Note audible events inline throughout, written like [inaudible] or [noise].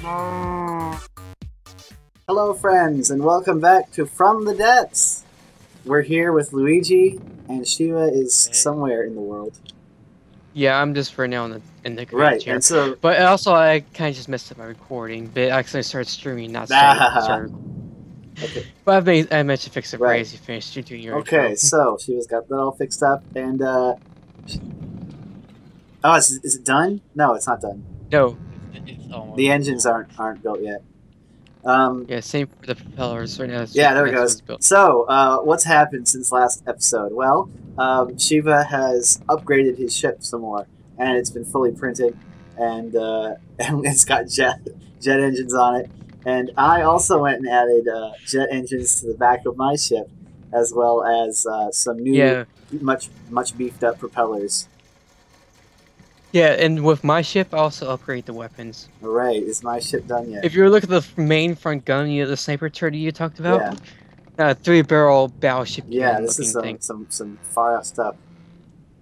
Hello, friends, and welcome back to From the Depths. We're here with Luigi, and Shiva is somewhere in the world. Yeah, I'm just right now in the in the Right, chair. and so But also, I kind of just messed up my recording. But I actually started streaming, not Ah. started. started. okay, But I've made, I meant to fix it Right. right as you finished doing your okay, so [laughs] Shiva's got that all fixed up, and uh, oh, is, is it done? No, it's not done. No, almost The engines aren't aren't built yet. Um, yeah, same for the propellers right now. Yeah, there it that's goes. So, uh, what's happened since last episode? Well, um, Shiva has upgraded his ship some more, and it's been fully printed, and uh, [laughs] and it's got jet jet engines on it. And I also went and added uh, jet engines to the back of my ship, as well as uh, some new, Yeah, much much beefed up propellers. Yeah, and with my ship, I also upgrade the weapons. Hooray, is my ship done yet? If you look at the main front gun, you know, the sniper turret you talked about, Yeah. uh, three barrel battleship yeah, this is some, thing. some some far out stuff.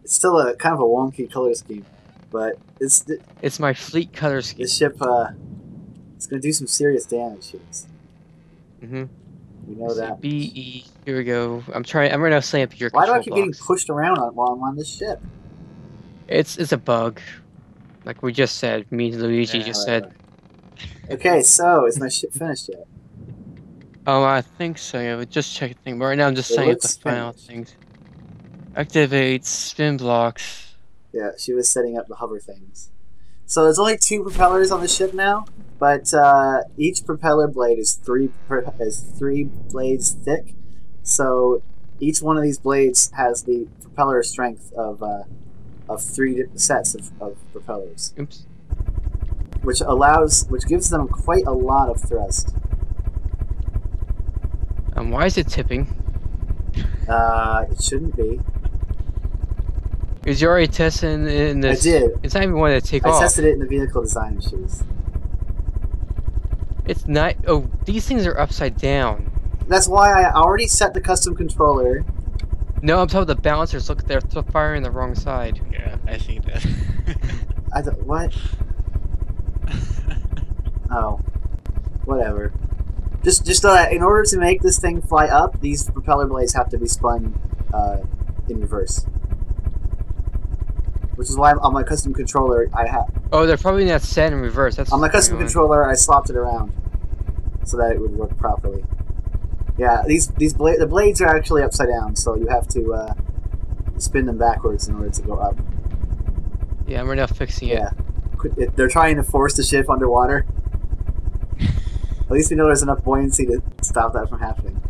It's still a kind of a wonky color scheme, but it's It's my fleet cutter scheme. This ship, uh, it's gonna do some serious damage. Mm-hmm. We know that. B E. Here we go. I'm trying. I'm right now setting up your. Why do I keep getting pushed around while I'm on this ship? It's it's a bug, like we just said. Me and Luigi Yeah, just said. Okay, so is my ship finished yet? Oh, I think so. Yeah, but just check the thing. But right now I'm just It setting up the final things. Activate spin blocks. Yeah, she was setting up the hover things. So there's only two propellers on the ship now, but uh, each propeller blade is three is three blades thick. So each one of these blades has the propeller strength of uh, of three sets of, of propellers. Oops. which allows which gives them quite a lot of thrust. Um, why is it tipping? Uh, it shouldn't be. Is you already testing in I did. It's not even one to take I off. tested it in the vehicle design issues. It's not. Oh, these things are upside down. That's why I already set the custom controller. No, I'm talking about the balancers. Look, they're th- firing the wrong side. Yeah, I see that. [laughs] I don't, what? [laughs] Oh, whatever. Just just uh, in order to make this thing fly up, these propeller blades have to be spun uh, in reverse. Which is why on my custom controller I have Oh, they're probably not set in reverse. That's On my custom going on. controller, I swapped it around so that it would work properly. Yeah, these these bla- the blades are actually upside down, so you have to uh, spin them backwards in order to go up. Yeah, I'm right now fixing it. Yeah, they're trying to force the ship underwater. [laughs] At least we know there's enough buoyancy to stop that from happening.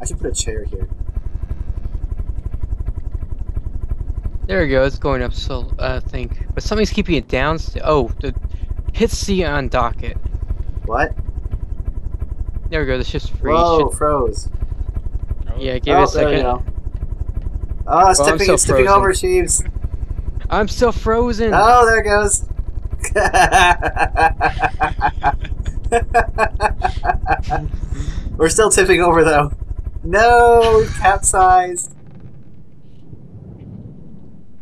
I should put a chair here. There we go. It's going up. So I think, but something's keeping it down. Oh, the hit C on docket. What? There we go. The ship's free. Whoa, Should- froze. Oh. yeah, give oh, it a oh, second. go. Ah, oh, it's Well, I'm tipping, it's tipping over, Sheaves. I'm still frozen. Oh, there it goes. [laughs] We're still tipping over though. No, we capsized.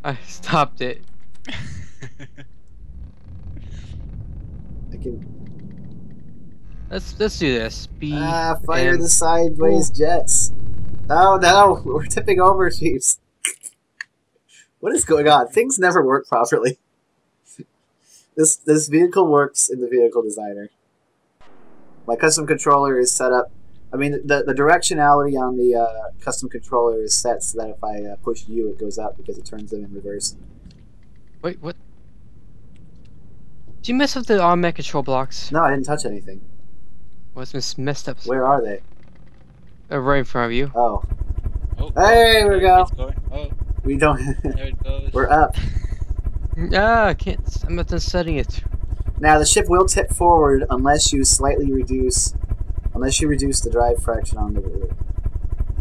I stopped it. [laughs] I can Let's let's do this. Ah fire the sideways jets. Oh no, [laughs] we're tipping over, Chiefs. [laughs] What is going on? Things never work properly. [laughs] This this vehicle works in the vehicle designer. My custom controller is set up. I mean, the, the directionality on the uh, custom controller is set so that if I uh, push U, it goes up because it turns them in reverse. Wait, what? Did you mess with the automatic control blocks? No, I didn't touch anything. Well, it's messed up. Where are they? Uh, right in front of you. Oh, oh, Hey, oh, we go. Oh, we don't. [laughs] there it goes. We're up. [laughs] Ah, I can't. I'm not done setting it. Now the ship will tip forward unless you slightly reduce, unless you reduce the drive fraction on the rear.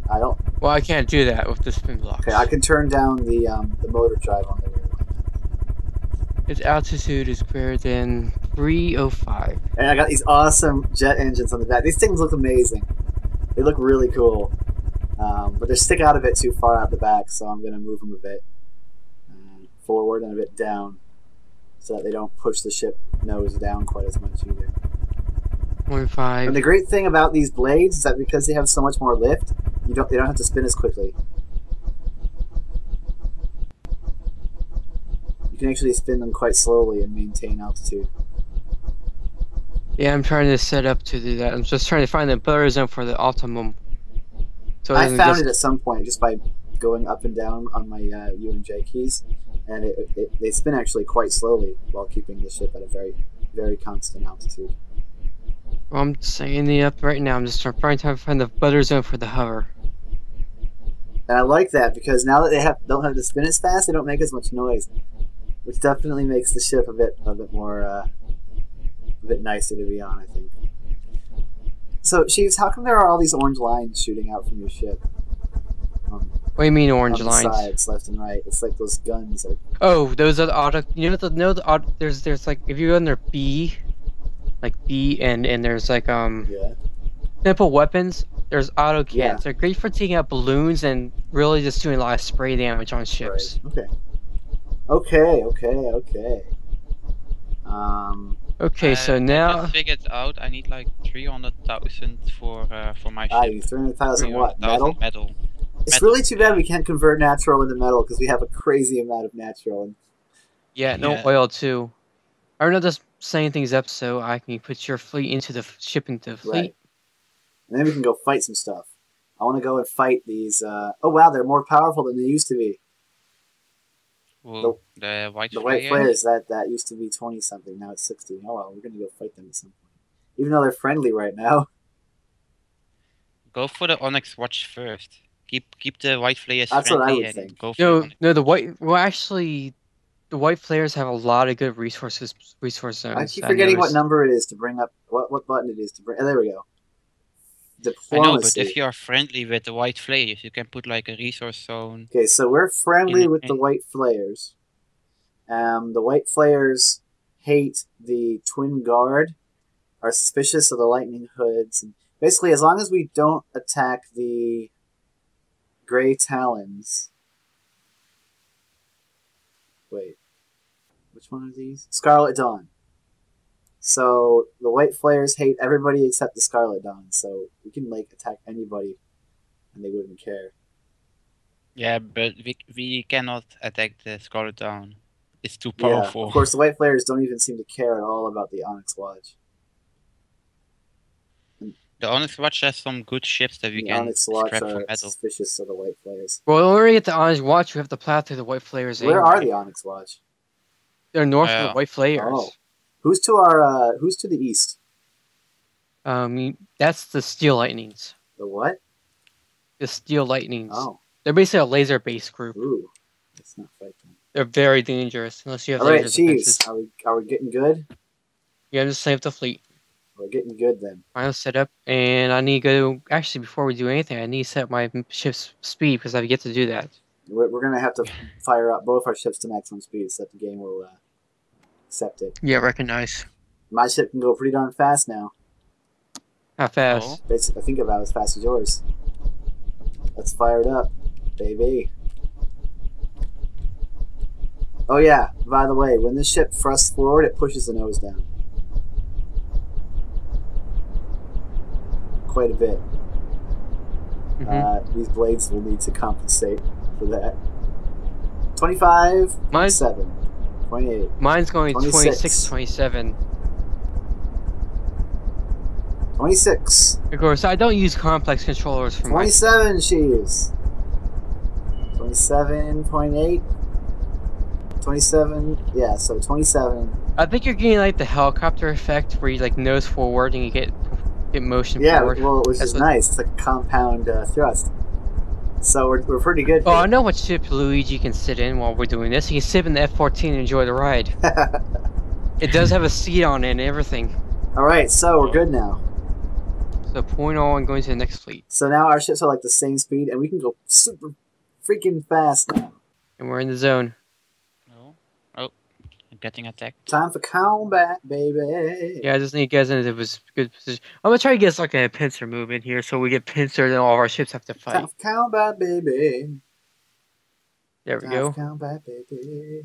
I don't. Well, I can't do that with the spin block. Okay, I can turn down the um, the motor drive on the rear one. Its altitude is greater than 305. And I got these awesome jet engines on the back. These things look amazing. They look really cool, um, but they stick out a bit too far out the back, so I'm gonna move them a bit uh, forward and a bit down, so that they don't push the ship nose down quite as much either. And five. the great thing about these blades is that because they have so much more lift, you don't they don't have to spin as quickly. You can actually spin them quite slowly and maintain altitude. Yeah, I'm trying to set up to do that. I'm just trying to find the butter zone for the optimum. So I found just- it at some point just by going up and down on my uh, U and J keys, and it, it, they spin actually quite slowly while keeping the ship at a very, very constant altitude. Well, I'm setting it up right now. I'm just trying to find the butter zone for the hover. And I like that because now that they have don't have to spin as fast, they don't make as much noise, which definitely makes the ship a bit a bit more uh, a bit nicer to be on. I think. So, Sheaves, how come there are all these orange lines shooting out from your ship? Um, What do you mean orange on the lines? sides, left and right. It's like those guns. Are, Oh, those are the auto. You know the no the auto. There's there's like if you go under B, like B and and there's like um yeah. simple weapons. There's auto cannons. Yeah. They're great for taking out balloons and really just doing a lot of spray damage on ships. Right. Okay. Okay. Okay. Okay. Um. Okay, Uh, so I now just figured out I need like 300,000 for uh, for my Ah, ship. you three hundred thousand what? 300,000 Metal. Metal. It's metal, really too bad yeah. we can't convert natural into metal because we have a crazy amount of natural. And yeah, no Yeah. oil too. I'm not just saying things up so I can put your fleet into the f- ship into the fleet. Right. And then we can go fight some stuff. I want to go and fight these. Uh, oh wow, they're more powerful than they used to be. Whoa, the white The white flare. flares that that used to be twenty something. Now it's sixty. Oh well, we're gonna go fight them at some point. Even though they're friendly right now. [laughs] Go for the Onyx Watch first. Keep keep the white flares That's what I friendly would think. go for the No, Onyx. no, the white. Well, actually, the white flares have a lot of good resources. Resource zones. I keep I forgetting what number it is to bring up. What what button it is to bring. Oh, there we go. I know, but if you are friendly with the white flares, you can put like a resource zone. Okay, so we're friendly with the white flares. Um, the white flares hate the twin guard, are suspicious of the lightning hoods, and basically, as long as we don't attack the gray talons. Wait, which one are these? Scarlet Dawn. So the white flares hate everybody except the Scarlet Dawn, so we can like attack anybody, and they wouldn't care. Yeah, but we we cannot attack the Scarlet Dawn. It's too Yeah, powerful. of course, the White Flares don't even seem to care at all about the Onyx Watch. The Onyx Watch has some good ships that we The can Onyx Watch scrap for are metal. suspicious of the White Flares. Well, in order to get the Onyx watch, we have to plow through the white flares. Where anyway. are the Onyx Watch? They're north of the uh, white flares. Oh. Who's to our? Uh, who's to the east? Um, that's the steel lightnings. The what? The steel lightnings. Oh, They're basically a laser-based group. ooh, let's not fight them. They're very dangerous unless you have All right. Chiefs, are we are we getting good? You have to save the fleet. We're getting good then. Final setup, and I need to go. Actually, before we do anything, I need to set my ship's speed because I get to do that. We're, we're gonna have to fire up both our ships to maximum speed so that the game will uh, accept it. Yeah, recognize. My ship can go pretty darn fast now. How fast? Oh. Basically, I think about as fast as yours. Let's fire it up, baby. Oh yeah, by the way, when this ship thrusts forward, it pushes the nose down. Quite a bit. Mhm. Uh, these blades will need to compensate for that. 25, Mine- 7, 28. Mine's going 26. 26, 27. 26. Of course, I don't use complex controllers for my. 27 sheaves. 27.8. 27. Yeah, so 27. I think you're getting like the helicopter effect where you like nose forward and you get get motion Yeah, forward. well, which That's is what- nice. It's like a compound uh, thrust. So we're, we're pretty good. Oh, I know what ship Luigi can sit in while we're doing this. He can sit in the F-14 and enjoy the ride. [laughs] It does have a seat on it and everything. All right, so we're good now. So point all and going to the next fleet, So now our ships are like the same speed, and we can go super freaking fast now. and we're in the zone. I'm getting attacked. Time for combat, baby. Yeah, I just need guys in it was good position. I'm gonna try to get us like a pincer movement here, so we get pincered and all of our ships have to fight. Time fight. for combat, baby. There we Time go. for combat, baby.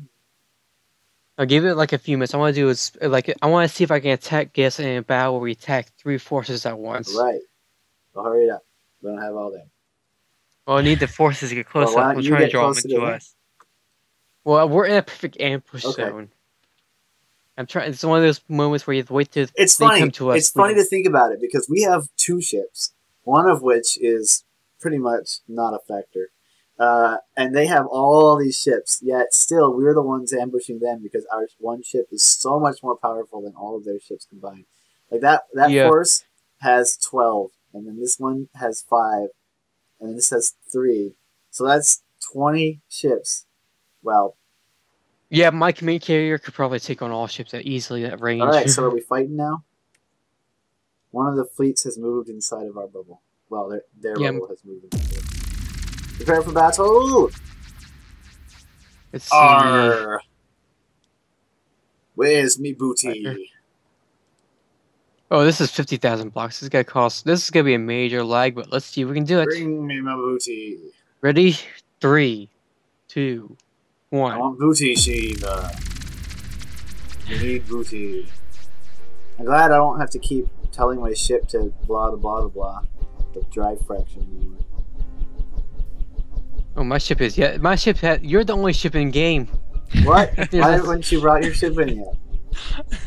I'll give it like a few minutes. I want to do is like I want to see if I can attack guess in a battle where we attack three forces at once. Right. Well, hurry it up. We don't have all day. Well, I need the forces to get close Well, why up. don't We're you trying to draw them into to us. Well, we're in a perfect ambush Okay. zone. I'm trying. It's one of those moments where you have to wait to. It's funny. come to us, it's we funny to think about it because we have two ships, one of which is pretty much not a factor. Uh, and they have all these ships, yet still we're the ones ambushing them because our one ship is so much more powerful than all of their ships combined. Like that that Yeah. force has twelve, and then this one has five, and then this has three. So that's twenty ships. Well, Yeah, my command carrier could probably take on all ships at easily that range. all right. So are [laughs] we fighting now? One of the fleets has moved inside of our bubble. Well, their their Yeah. bubble has moved. Inside. Prepare for battle. Let's. Arr. Where's me booty? Oh, this is fifty thousand blocks. This is gonna cost. This is gonna be a major lag, but let's see if we can do it. Bring me my booty. Ready? Three, two, I want booty, Shiva. We uh, need booty. I'm glad I don't have to keep telling my ship to blah blah blah blah. The drive fraction anymore. Oh, my ship is yeah. My ship had. You're the only ship in game. What? [laughs] Yeah, Why haven't you brought your ship in yet? [laughs]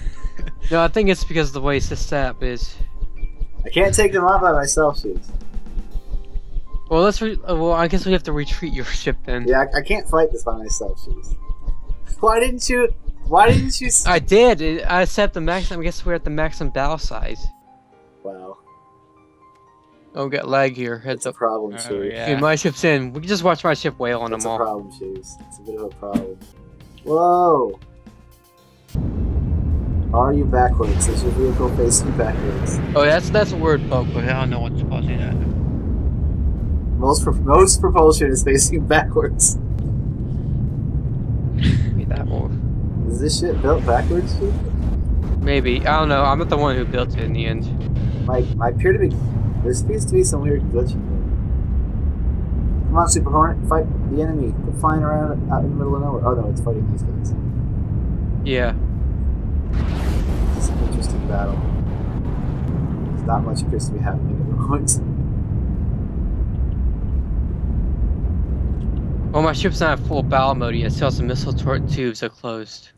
No, I think it's because of the way it's set up is. I can't take them out by myself, Shoes. Well, let's. Re- uh, well, I guess we have to retreat your [laughs] ship then. Yeah, I, I can't fight this by myself, Shoes. Why didn't you? Why didn't you? I did. It, I set the maximum. I guess we're at the maximum battle size. Wow, Oh, we got lag here. Heads a up. problem, Oh, yeah. Okay, my ship's in. We can just watch my ship wail on It's them a all. problem, Shoes. It's a bit of a problem. Whoa! Are you backwards? Is your vehicle facing backwards? Oh, that's that's a word poke, but I don't know what's causing that. Most most propulsion is facing [laughs] backwards. Maybe that will. Is this shit built backwards? Maybe I don't know. I'm not the one who built it in the end. Might might appear to be. There seems to be some weird glitch. Come on, Super Hornet, fight the enemy. Quit flying around out in the middle of nowhere. Oh no, it's fighting these guys. Yeah. It's an interesting battle. There's not much appears to be happening at the moment. Well, my ship's not at full battle mode yet. Still, some missile tubes are closed.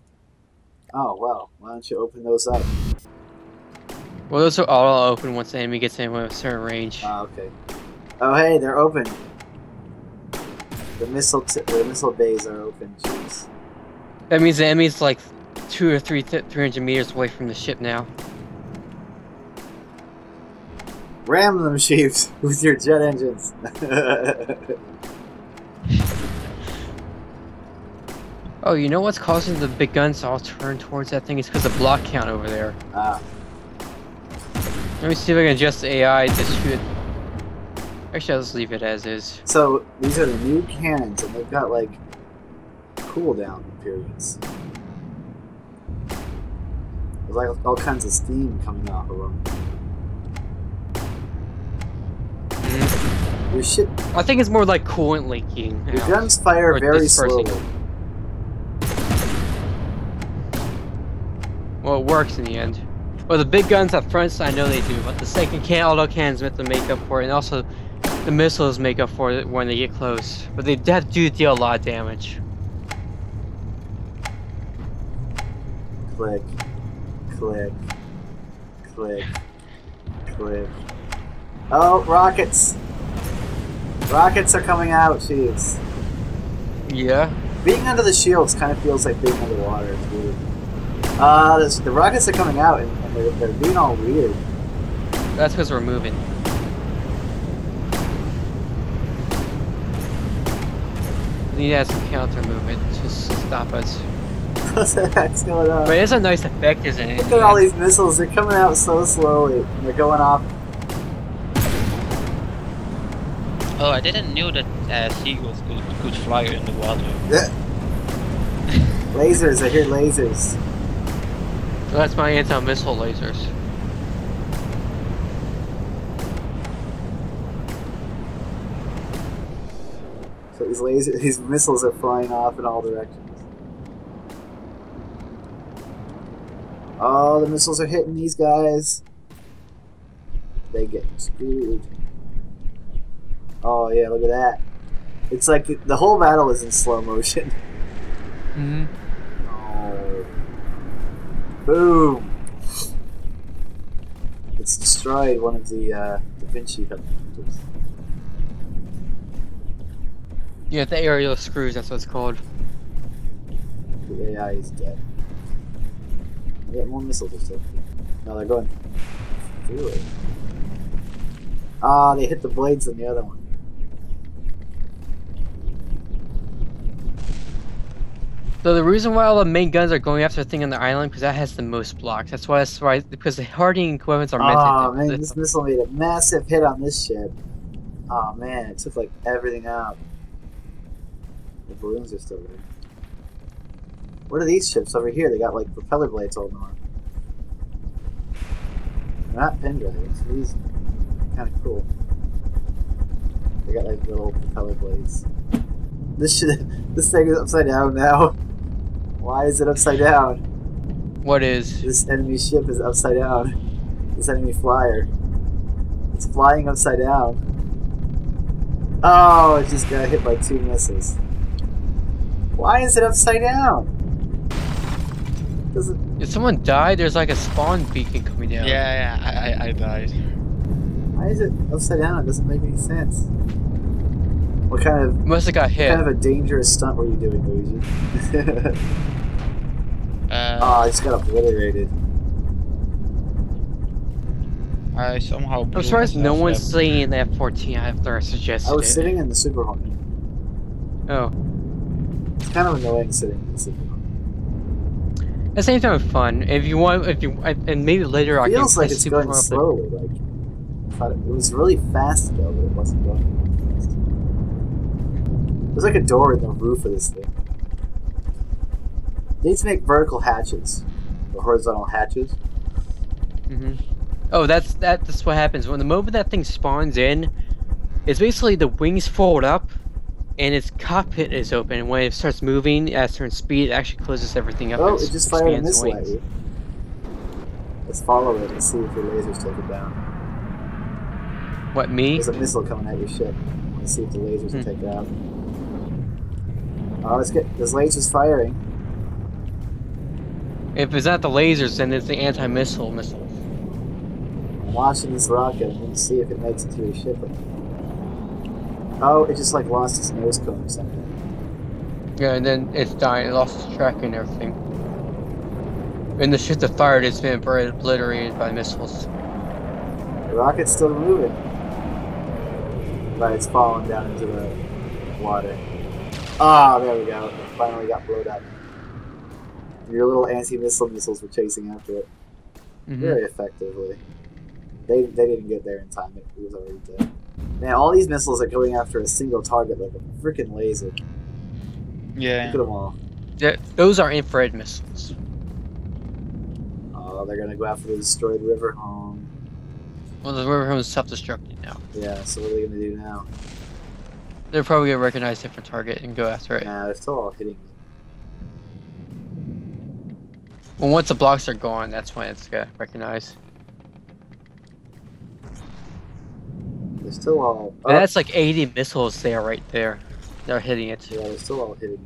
Oh well, why don't you open those up? Well, those are all open once the enemy gets in with a certain range. Ah, okay. Oh hey, they're open. The missile t- the missile bays are open. Jeez. That means the enemy's like two or three, th- 300 meters away from the ship now. Ram them, [laughs] sheeps, with your jet engines. [laughs] Oh, you know what's causing the big guns to all turn towards that thing? It's because of block count over there. ah, Let me see if I can adjust the AI to shoot. Actually, I'll just leave it as is. so these are the new cannons, and they've got like cooldown periods. There's like all kinds of steam coming off of them. Your ship, I think it's more like coolant leaking. your now. guns fire very dispersing. slowly. Well, it works in the end. Well, the big guns up front, I know they do, but the second can auto cannons meant to make up for it, and also the missiles make up for it when they get close. But they have do deal a lot of damage. Click, click, click, click. Oh, rockets! Rockets are coming out, jeez. Yeah. Being under the shields kind of feels like being underwater. Weird. Uh, this, the rockets are coming out and, and they're, they're being all weird. That's because we're moving. We need to have some counter movement to stop us. [laughs] what the heck's going on? But it's a nice effect, isn't it? Look at all these missiles. They're coming out so slowly. They're going off. Oh, I didn't know that uh, seagulls could, could fly in the water. Yeah. [laughs] lasers. I hear lasers. So that's my anti-missile lasers. So these lasers, these missiles are flying off in all directions. Oh, the missiles are hitting these guys. They get screwed. Oh yeah, look at that. It's like the whole battle is in slow motion. Mm-hmm. Oh. Boom! It's destroyed one of the uh, Da Vinci helicopters. Yeah, the aerial screws, that's what it's called. The AI is dead. I got more missiles or stuff. No, they're going through it. Ah, they hit the blades on the other one. So the reason why all the main guns are going after the thing on the island because that has the most blocks. That's why. That's why. Because the hardening weapons are meant Oh to. man, this missile made a massive hit on this ship. Oh man, it took like everything out. The balloons are still there. What are these ships over here? They got like propeller blades holding on. They're not Pendragons. These kind of cool. They got like little propeller blades. This shit, [laughs] this thing is upside down now. Why is it upside down? what is? This enemy ship is upside down. This enemy flyer. It's flying upside down. Oh, it just got hit by two missiles. Why is it upside down? Doesn't If someone died, there's like a spawn beacon coming down. Yeah, yeah, I, I, I died. why is it upside down? It doesn't make any sense. What kind of Must have got hit. kind of a dangerous stunt were you doing, Luigi? [laughs] Uh, oh, I just got obliterated. I somehow. I'm surprised no myself one's up. saying that 14 after I suggested I was it. sitting in the Super Hornet. Oh, It's kind of annoying sitting in the Super Hornet. at the same time, fun. If you want, if you, and maybe later I can feels play like it's Super going Mario, but- slowly. Like I thought it, it was really fast though, but it wasn't going very fast. There's like a door in the roof of this thing. They need to make vertical hatches, or horizontal hatches. Mhm. Oh, that's that. That's what happens when the moment that thing spawns in. It's basically the wings fold up, and its cockpit is open. And when it starts moving at a certain speed, it actually closes everything up. Oh, it just fired a missile at you. Let's follow it and see if your lasers take it down. What me? There's a missile coming at your ship. Let's see if the lasers Hmm. take it out. Oh, let's get this laser's firing. If it's not the lasers, then it's the anti-missile missiles. I'm watching this rocket. I'm gonna see if it makes it to your ship. Oh, it just like lost its nose cone or something. Yeah, and then it's dying. It lost its track and everything. And the ship that fired it's been obliterated by missiles. The rocket's still moving. But it's falling down into the water. Ah, there we go. It finally got blown up. Your little anti-missile missiles were chasing after it Mhm. very effectively. They, they didn't get there in time. It was already dead. Man, all these missiles are going after a single target like a freaking laser. Yeah. Look at them all. Th- Those are infrared missiles. Oh, they're gonna go after the destroyed river home. Well, the river home is self-destructing now. Yeah, so what are they gonna do now? They're probably gonna recognize a different target and go after it. Yeah, they're still all hitting me. Well, once the blocks are gone, that's when it's gonna recognize. They're still all. Oh, that's like 80 missiles there, right there. They're hitting it. yeah, they're still all hitting.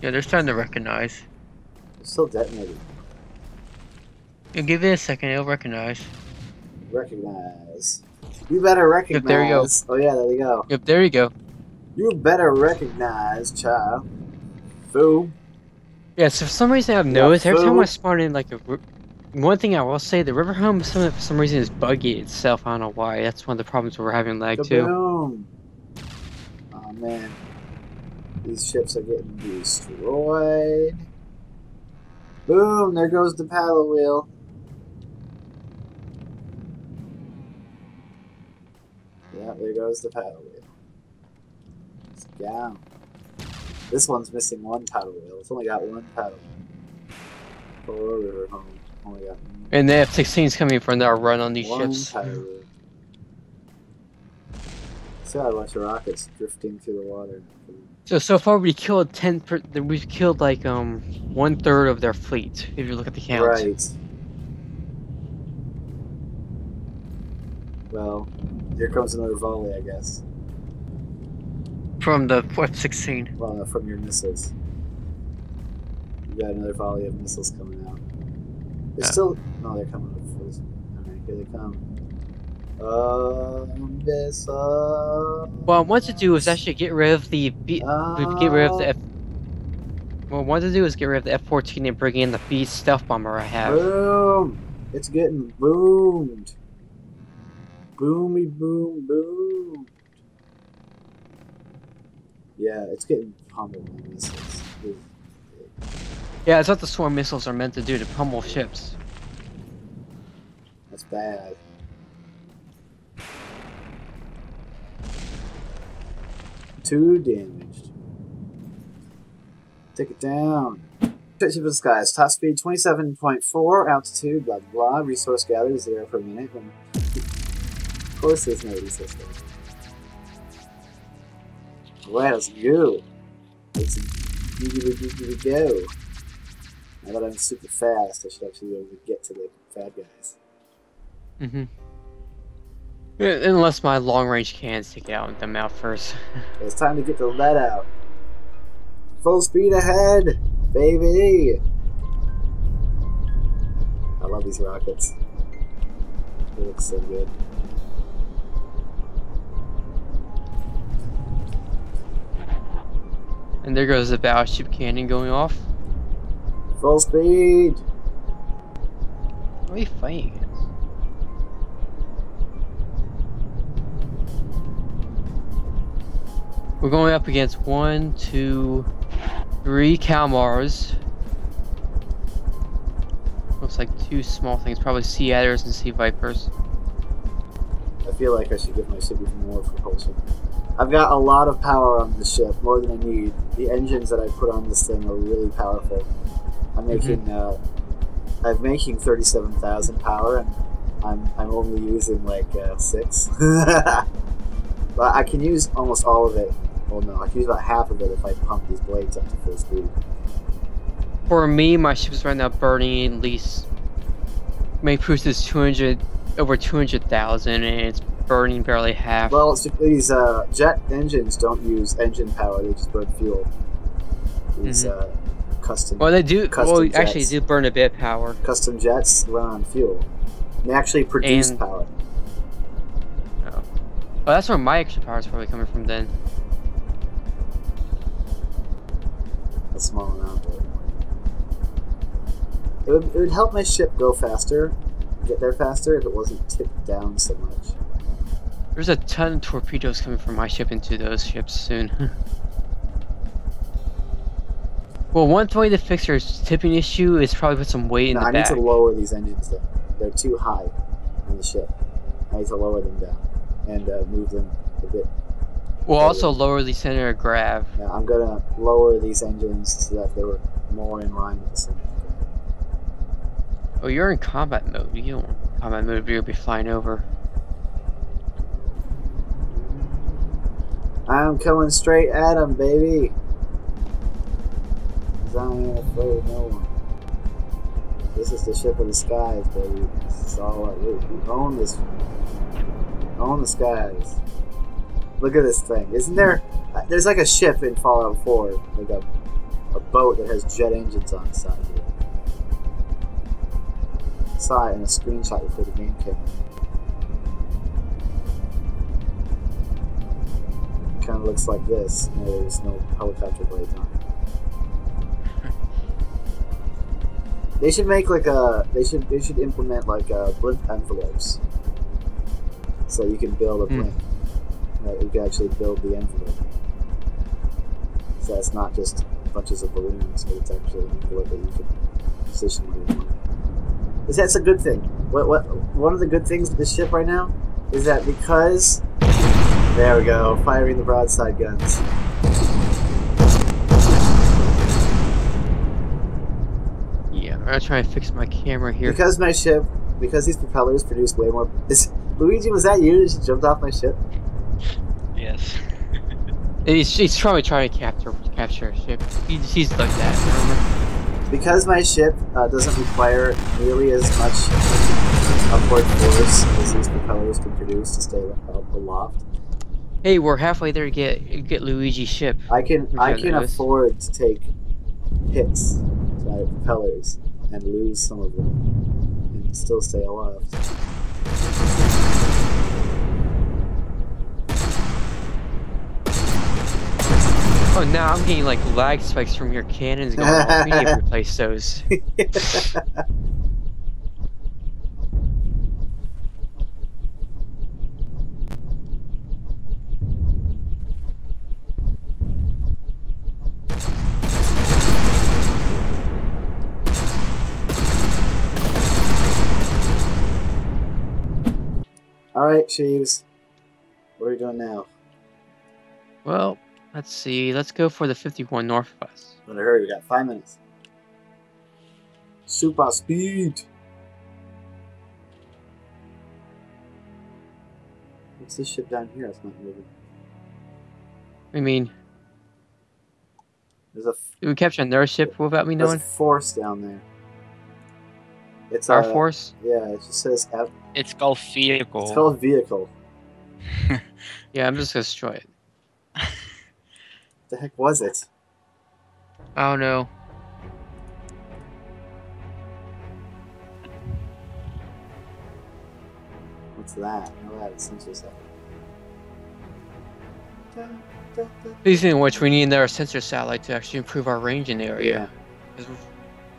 Yeah, they're starting to recognize. They're still detonating. You give it a second, it'll recognize. Recognize. You better recognize. Yep, there you go. Oh yeah, there we go. Yep, there you go. You better recognize, child. Fool. Yeah, so for some reason I've Yeah, noticed every time I spawn in like a. One thing I will say, the river home some, for some reason is buggy itself. I don't know why. That's one of the problems we're having lag too. Oh man. These ships are getting destroyed. Boom, there goes the paddle wheel. Yeah, there goes the paddle wheel. It's down. This one's missing one paddle wheel. It's only got one paddle wheel. River home. Only got And the F-16's coming from their run on these one ships. paddle wheel. See how a bunch of rockets drifting through the water. So so far we killed ten. Per, we've killed like um one third of their fleet. If you look at the count. Right. Well, here comes another volley, I guess. From the F-16. Well, no, from your missiles. You got another volley of missiles coming out. They're Yeah. still. No, they're coming up. Alright, here they come. Uh, missile. What I want to do is actually get rid of the B. we Get rid of the F. What I want to do is get rid of the F-14 and bring in the B stealth bomber I have. Boom! It's getting boomed. Boomy boom boom. Yeah, it's getting pummeled by missiles. Yeah, that's what the swarm missiles are meant to do to pummel ships. That's bad. Two damaged. Take it down. Ship of the skies. Top speed 27.4, altitude, blah blah blah. Resource gathered zero per minute. And of course, there's no resource gathered. Let's go. Let's go. Now that I'm super fast, I should actually be able to get to the bad guys. Mm-hmm. Unless my long-range cannons take out them out first. [laughs] It's time to get the lead out. Full speed ahead, baby! I love these rockets. They look so good. And there goes the battleship cannon going off. Full speed! What are you fighting against? We're going up against one, two, three Kalmars. Looks like two small things, probably Sea Adders and Sea Vipers. I feel like I should give my even more propulsion. I've got a lot of power on this ship, more than I need. The engines that I put on this thing are really powerful. I'm making, uh, I'm making 37,000 power, and I'm, I'm only using like uh, six. [laughs] but I can use almost all of it. Well, no, I can use about half of it if I pump these blades up to full speed. For me, my ship's right now burning at least. May proof is 200, over 200,000, and it's burning barely half. Well, it's, these uh, jet engines don't use engine power; they just burn fuel. These uh, custom well, they do. custom Well, actually, jets. do burn a bit of power. custom jets run on fuel. They actually produce And- power. Oh, that's where my extra power is probably coming from then. A small amount. It would, it would help my ship go faster, get there faster, if it wasn't tipped down so much. There's a ton of torpedoes coming from my ship into those ships soon. [laughs] well, one way to fix your tipping issue is probably put some weight in No, the I need to lower these engines. They're too high on the ship. I need to lower them down and uh, move them a bit. We'll also lower the center of grav. Now, I'm gonna lower these engines so that they were more in line with the center. Oh, you're in combat mode. You don't combat mode. You'll be flying over. I'm coming straight at him, baby. 'Cause I ain't afraid of no one. This is the ship of the skies, baby. This is all I do. We own this. Own the skies. Look at this thing. Isn't there? uh, There's like a ship in Fallout 4, like a, a boat that has jet engines on the side of it. Saw it in a screenshot before the game came kind of looks like this. and There's no helicopter blades on it. [laughs] They should make like a. They should. They should implement like uh, blimp envelopes, so you can build a Hmm. blimp. That you can actually build the envelope. So it's not just bunches of balloons, but it's actually an envelope that you can position where you want. Is that's a good thing? What what one of the good things with this ship right now is that because there we go, firing the broadside guns. Yeah, I'm gonna try and fix my camera here. Because my ship, because these propellers produce way more. Is, Luigi, was that you that just jumped off my ship? Yes. [laughs] He's, he's probably trying to capture capture a ship. He, he's like that. Remember? Because my ship uh, doesn't require nearly as much upward force as these propellers can produce to stay aloft, Hey, we're halfway there get get Luigi's ship. I can I can afford to take hits to my propellers and lose some of them and still stay alive. Oh, now I'm getting like lag spikes from your cannons going off. We need to replace those. [laughs] right, Sheaves. What are we doing now? Well, let's see. Let's go for the 51 north of us. In a hurry. We got five minutes. Super speed. What's this ship down here? That's not moving. I mean, There's a did we capture another ship without me there's a knowing? force down there. It's Our uh, force? Yeah, it just says F- It's called vehicle. it's called vehicle. [laughs] Yeah, I'm just gonna destroy it. [laughs] The heck was it? Oh no. What's that? No, that is sensor satellite. set. Speaking of which, we need another sensor satellite to actually improve our range in the area.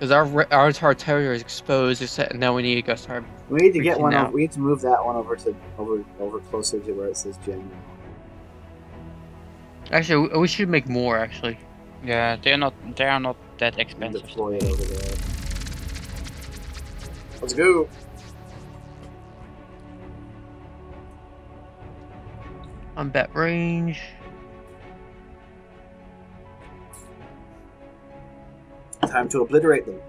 Because our, re- our entire territory is exposed, except now we need to go start. We need to get one. out. Over, we need to move that one over to over over closer to where it says general. Actually, we- we should make more, actually. Yeah, they're not they are not that And expensive. deploy it over there. Let's go. Combat range. Time to obliterate them.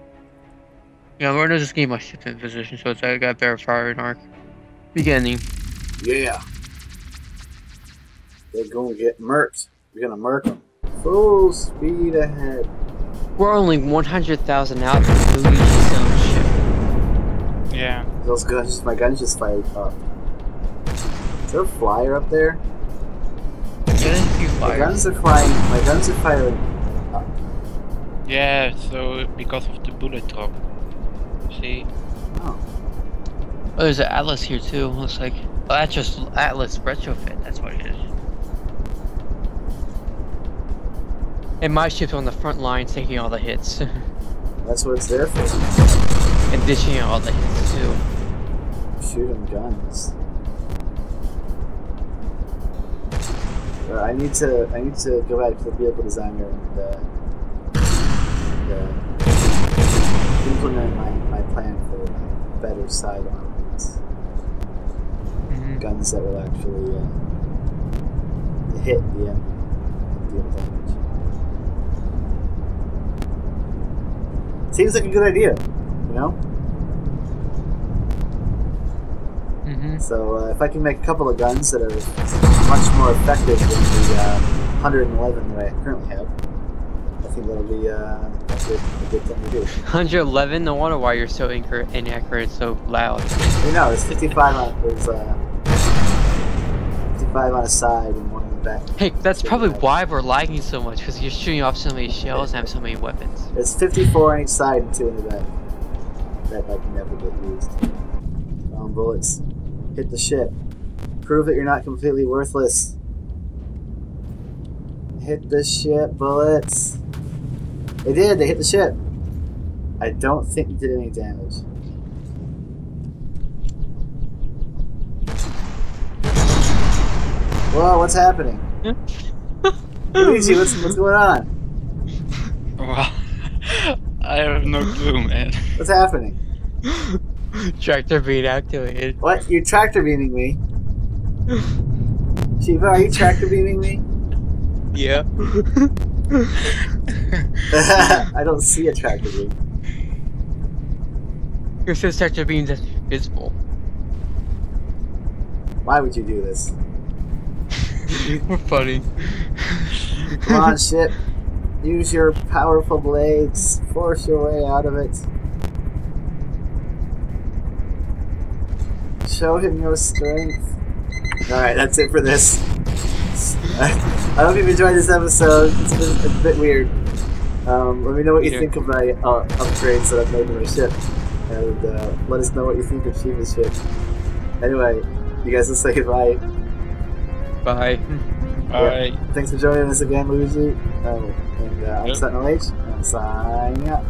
Yeah, we're gonna just get my ship in position, so it's I got better firing arc. Beginning. Yeah. They're gonna get murked. We're gonna murk them. Full speed ahead. We're only 100,000 out from Luigi's own ship. Yeah. Those guns, my guns just fired up. Is there a flyer up there? Yeah, there's a My guns are flying. My guns are firing. Up. Yeah, so because of the bullet drop. See? Oh, Oh, there's an Atlas here too. Looks like. Oh, that's just Atlas retrofit. That's what it is. And my ship's on the front line taking all the hits. [laughs] that's what it's there for. and dishing out all the hits too. Shoot 'em guns. Uh, I need to. I need to go back to the vehicle designer and, uh, and uh, implement my, my plan for better side armaments. Mhm. Guns that will actually uh, hit the enemy and deal damage. Seems like a good idea, you know. Mhm. So uh, if I can make a couple of guns that are much more effective than the uh, 111 that I currently have, I think that'll be uh, a, good, a good thing to do. 111. No wonder why you're so inaccurate, so loud. You know, there's 55 on there's uh, 55 on a side and one on the back. Hey, that's So, probably why we're lagging so much because you're shooting off so many shells and have so many weapons. It's 54 on each side and two in the back. That I can never get used. Found bullets. Hit the ship. Prove that you're not completely worthless. Hit the ship, bullets. They did, they hit the ship. I don't think it did any damage. Whoa, what's happening? [laughs] Luigi, what's, what's going on? Well, I have no clue, man. What's happening? Tractor being activated. What? You're tractor beaming me. [laughs] Shiva, are you tractor beaming me? Yeah. [laughs] [laughs] I don't see a tractor beam. Your says tractor beams are visible. Why would you do this? [laughs] We're funny. Come on, ship. Use your powerful blades. Force your way out of it. Show him your strength. Alright, that's it for this. [laughs] I hope you've enjoyed this episode. It's been a bit weird. Um, let me know what you Yeah. think of my uh, upgrades that I've made to my ship. And uh, let us know what you think of Shiva's ship. Anyway, you guys will say goodbye. Bye. Alright. [laughs] Thanks for joining us again, Luigi. Oh, and uh, I'm Yep. Sentinal H. and I'm signing out.